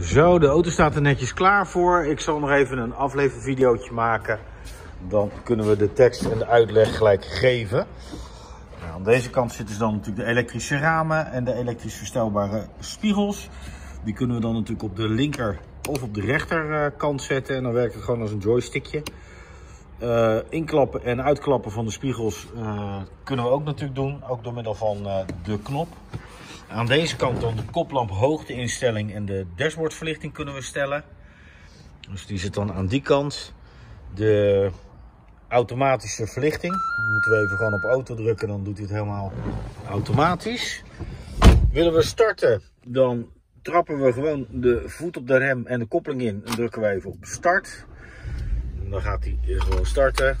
Zo, de auto staat er netjes klaar voor. Ik zal nog even een aflevervideootje maken. Dan kunnen we de tekst en de uitleg gelijk geven. Nou, aan deze kant zitten dan natuurlijk de elektrische ramen en de elektrisch verstelbare spiegels. Die kunnen we dan natuurlijk op de linker of op de rechterkant zetten. En dan werkt het gewoon als een joystickje. Uh, inklappen en uitklappen van de spiegels uh, kunnen we ook natuurlijk doen. Ook door middel van de knop. Aan deze kant dan de koplamp hoogteinstelling en de dashboardverlichting kunnen we stellen. Dus die zit dan aan die kant. De automatische verlichting. Moeten we even gewoon op auto drukken, dan doet hij het helemaal automatisch. Willen we starten, dan trappen we gewoon de voet op de rem en de koppeling in. En drukken we even op start. Dan gaat hij gewoon starten.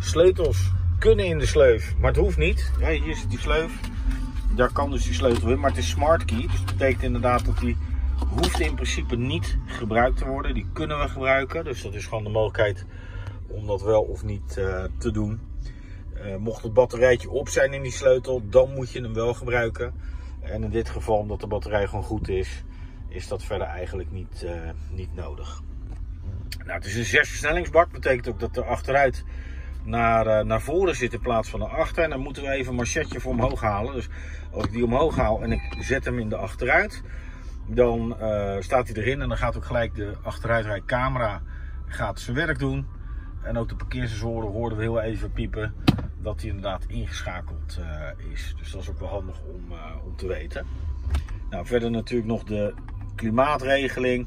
Sleutels kunnen in de sleuf, maar het hoeft niet. Ja, hier zit die sleuf. Daar kan dus die sleutel in, maar het is smart key. Dus dat betekent inderdaad dat die hoeft in principe niet gebruikt te worden. Die kunnen we gebruiken. Dus dat is gewoon de mogelijkheid om dat wel of niet uh, te doen. Uh, mocht het batterijtje op zijn in die sleutel, dan moet je hem wel gebruiken. En in dit geval, omdat de batterij gewoon goed is, is dat verder eigenlijk niet, uh, niet nodig. Nou, het is een zes versnellingsbak. Betekent ook dat er achteruit naar, naar voren zit in plaats van naar achter. En dan moeten we even een marchetje voor omhoog halen. Dus als ik die omhoog haal en ik zet hem in de achteruit, dan uh, staat hij erin en dan gaat ook gelijk de achteruitrijcamera gaat zijn werk doen. En ook de parkeersensoren hoorden we heel even piepen dat hij inderdaad ingeschakeld uh, is. Dus dat is ook wel handig om, om te weten. Nou, verder natuurlijk nog de klimaatregeling.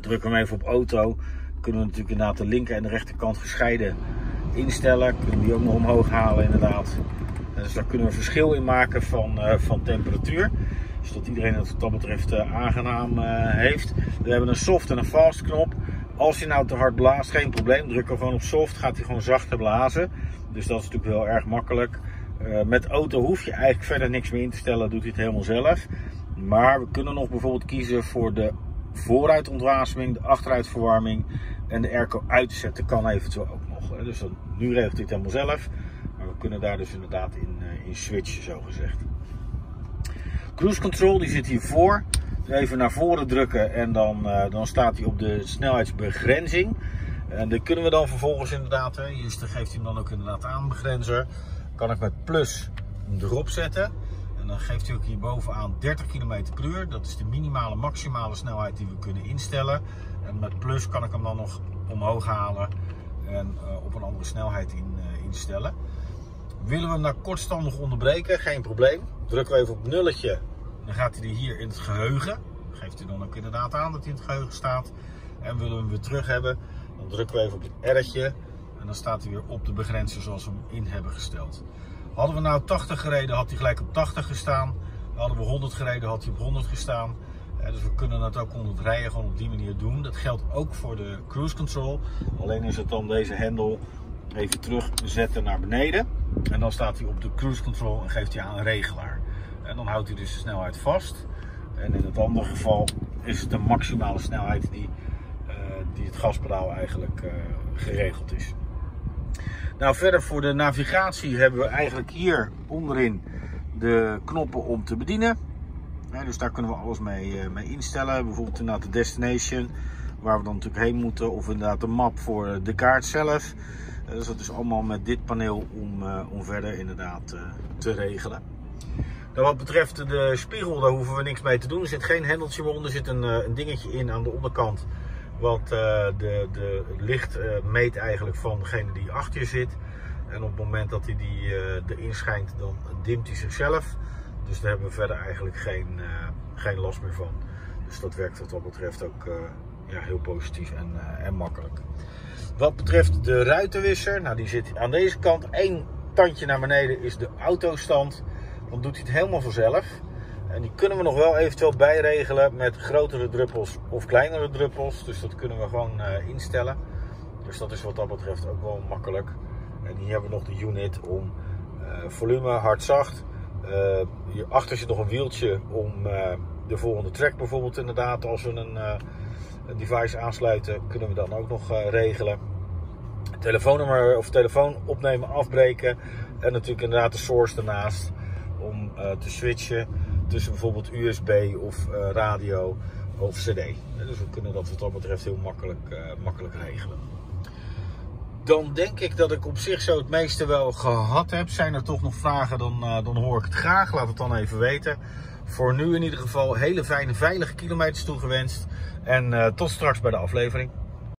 We hem even op auto. Kunnen we natuurlijk inderdaad de linker en de rechterkant gescheiden instellen. Kunnen die ook nog omhoog halen inderdaad. Dus daar kunnen we verschil in maken van, uh, van temperatuur. Zodat iedereen het wat dat betreft uh, aangenaam uh, heeft. We hebben een soft en een fast knop. Als je nou te hard blaast, geen probleem. Druk er gewoon op soft, gaat hij gewoon zachter blazen. Dus dat is natuurlijk wel erg makkelijk. met auto hoef je eigenlijk verder niks meer in te stellen, doet hij het helemaal zelf. Maar we kunnen nog bijvoorbeeld kiezen voor de vooruitontwaseming, de achteruitverwarming en de airco uit te zetten. Kan eventueel ook nog. Dus dan, nu regelt hij helemaal zelf. Maar we kunnen daar dus inderdaad in, uh, in switchen, zo gezegd. Cruise control die zit hiervoor. Even naar voren drukken en dan, uh, dan staat hij op de snelheidsbegrenzing. En die kunnen we dan vervolgens inderdaad, hè, hier geeft hij hem dan ook inderdaad aan, begrenzer. Kan ik met plus erop zetten. En dan geeft hij ook hier bovenaan 30 km per uur. Dat is de minimale maximale snelheid die we kunnen instellen. En met plus kan ik hem dan nog omhoog halen en uh, op een andere snelheid in, uh, instellen. Willen we hem nou kortstandig onderbreken? Geen probleem. Drukken we even op nulletje. Dan gaat hij hier in het geheugen. Geeft hij dan ook inderdaad aan dat hij in het geheugen staat. En willen we hem weer terug hebben. Dan drukken we even op het R'tje. En dan staat hij weer op de begrenzer zoals we hem in hebben gesteld. Hadden we nou 80 gereden, had hij gelijk op 80 gestaan. Hadden we 100 gereden, had hij op 100 gestaan. dus we kunnen dat ook onder het rijden gewoon op die manier doen. Dat geldt ook voor de cruise control. Alleen is het dan deze hendel even terugzetten naar beneden. En dan staat hij op de cruise control en geeft hij aan een regelaar. En dan houdt hij dus de snelheid vast. En in het andere geval is het de maximale snelheid die, uh, die het gaspedaal eigenlijk uh, geregeld is. Nou, verder voor de navigatie hebben we eigenlijk hier onderin de knoppen om te bedienen. Dus daar kunnen we alles mee, uh, mee instellen. Bijvoorbeeld inderdaad de destination, waar we dan natuurlijk heen moeten. Of inderdaad de map voor de kaart zelf. Dus dat is allemaal met dit paneel om, uh, om verder inderdaad te regelen. Nou, wat betreft de spiegel, daar hoeven we niks mee te doen. Er zit geen hendeltje meer onder, er zit een, een dingetje in aan de onderkant. Wat de, de licht meet eigenlijk van degene die achter je zit. En op het moment dat hij die erin schijnt, dan dimt hij zichzelf. Dus daar hebben we verder eigenlijk geen, geen last meer van. Dus dat werkt wat dat betreft ook ja, heel positief en, en makkelijk. Wat betreft de ruitenwisser, nou die zit aan deze kant. Eén tandje naar beneden is de autostand. Dan doet hij het helemaal vanzelf. En die kunnen we nog wel eventueel bijregelen met grotere druppels of kleinere druppels. Dus dat kunnen we gewoon uh, instellen. Dus dat is wat dat betreft ook wel makkelijk. En hier hebben we nog de unit om uh, volume hard-zacht. Uh, hierachter zit nog een wieltje om de volgende track bijvoorbeeld inderdaad. Als we een een device aansluiten, kunnen we dan ook nog regelen. Telefoonnummer of telefoon opnemen, afbreken. En natuurlijk inderdaad de source ernaast om uh, te switchen tussen bijvoorbeeld USB of uh, radio of cd. Dus we kunnen dat wat dat betreft heel makkelijk, uh, makkelijk regelen. Dan denk ik dat ik op zich zo het meeste wel gehad heb. Zijn er toch nog vragen, dan, dan hoor ik het graag. Laat het dan even weten. Voor nu in ieder geval hele fijne, veilige kilometers toegewenst. En tot straks bij de aflevering.